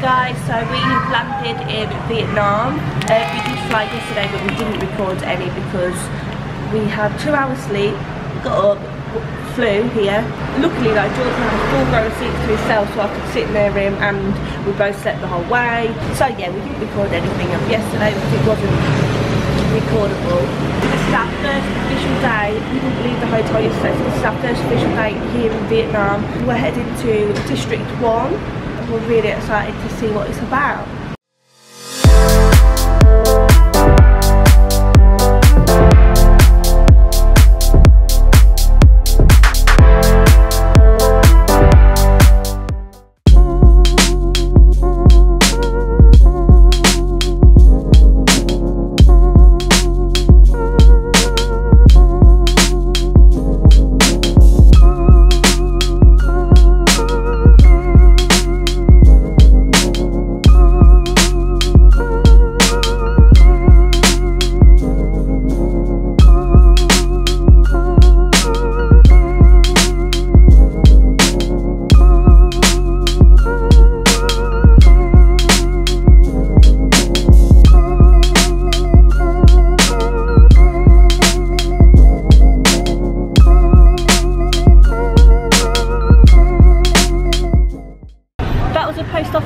guys, so we have landed in Vietnam. Uh, we did fly yesterday but we didn't record any because we had two hours sleep, got up, flew here. Luckily though, Jordan had a full row seats to himself so I could sit near him and we both slept the whole way. So yeah, we didn't record anything of yesterday because it wasn't recordable. This is our first official day. We didn't leave the hotel yesterday, so this is our first official day here in Vietnam. We're heading to District 1 we're really excited to see what it's about.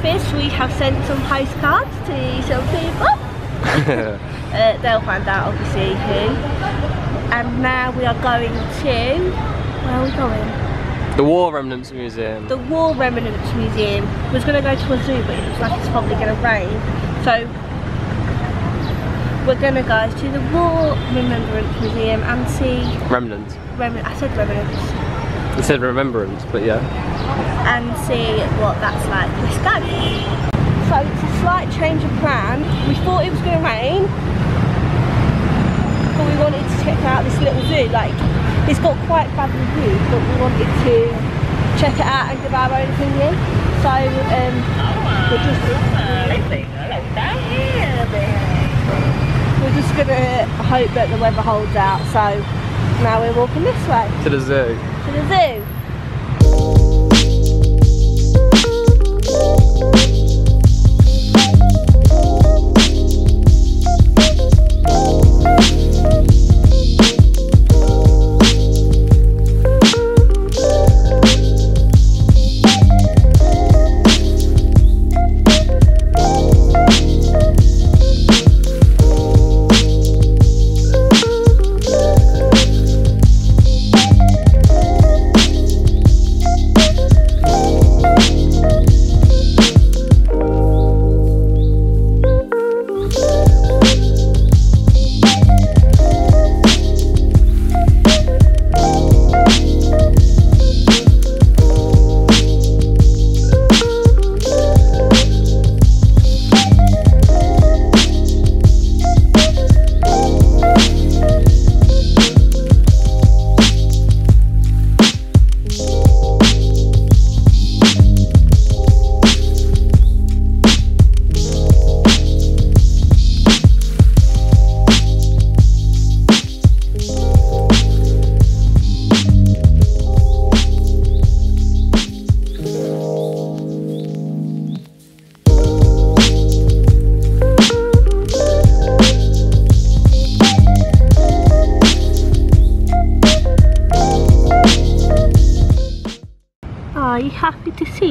Office. We have sent some postcards to some people. uh, they'll find out obviously who. And now we are going to, where are we going? the War Remnants Museum. The War Remnants Museum. We was going to go to a zoo but it looks like it's probably going to rain. So we're going to go to the War Remembrance Museum and see, Remnant. Remnant, I said Remnants, It said Remembrance, but yeah. and see what that's like. Let's go. So it's a slight change of plan. We thought it was going to rain, but we wanted to check out this little zoo. Like, it's got quite bad reviews, but we wanted to check it out and give our own opinion. So um, we're just we're just gonna hope that the weather holds out. So now we're walking this way To the zoo. The zoo.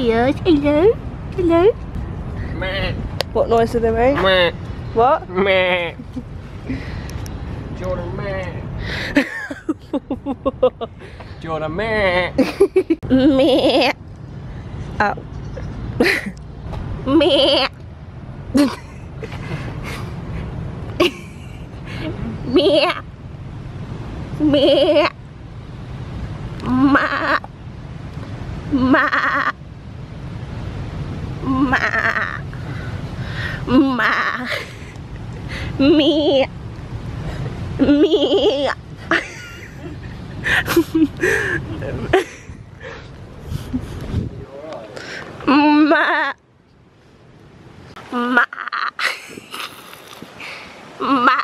Happy to see us? Hello? Hello? Meh. What noise do they make? Meh. What? Meh. Jordan meh. Jordan meh. Meh. Oh. Meh. Meh. Meh. Ma. Ma. Ma. Ma. Me. Me. Ma. Ma. Ma.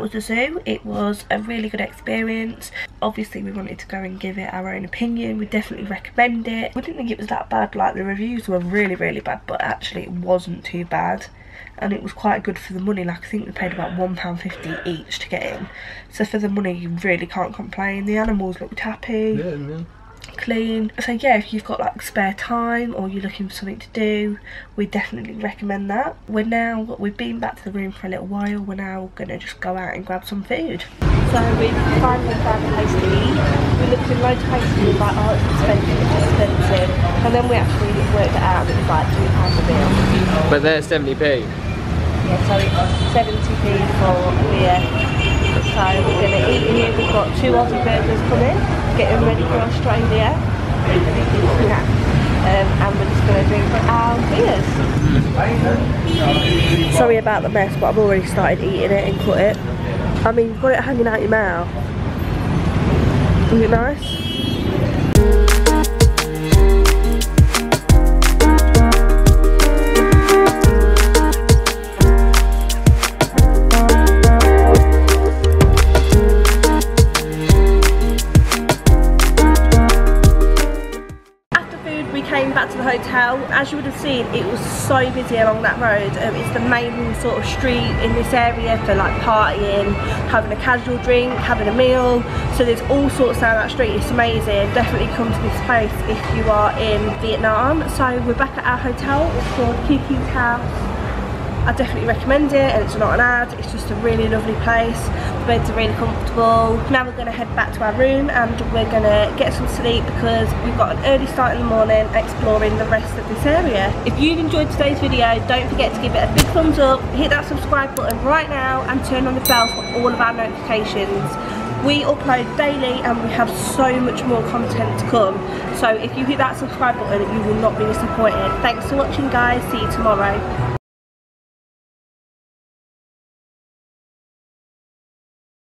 Was the zoo. It was a really good experience. Obviously we wanted to go and give it our own opinion. We definitely recommend it. We didn't think it was that bad, like the reviews were really, really bad, but actually it wasn't too bad and it was quite good for the money like I think we paid about £1.50 each to get in so for the money you really can't complain the animals looked happy Yeah. Clean. So yeah if you've got like spare time or you're looking for something to do we definitely recommend that. We're now we've been back to the room for a little while. We're now gonna just go out and grab some food. So we've finally found a place to eat. We looked in loads of places and we were like oh it's expensive it's expensive. And then we actually worked it out and it was like two pounds a meal But they're 70p. yeah, so it's 70p for beer. So we're going to eat in here. We've got two Aussie burgers coming, getting ready for Australia. Um, and we're just going to drink our beers. Sorry about the mess, but I've already started eating it and cut it. I mean, got it hanging out your mouth. Is it nice? Hotel. As you would have seen, it was so busy along that road. Um, it's the main sort of street in this area for like partying, having a casual drink, having a meal. So there's all sorts down that street. It's amazing. Definitely come to this place if you are in Vietnam. So we're back at our hotel. It's called Kiki's House. I definitely recommend it and it's not an ad, it's just a really lovely place. Beds are really comfortable. Now we're going to head back to our room and we're going to get some sleep because we've got an early start in the morning exploring the rest of this area. If you've enjoyed today's video, don't forget to give it a big thumbs up, hit that subscribe button right now and turn on the bell for all of our notifications. We upload daily and we have so much more content to come. So if you hit that subscribe button, you will not be disappointed. Thanks for watching guys, see you tomorrow.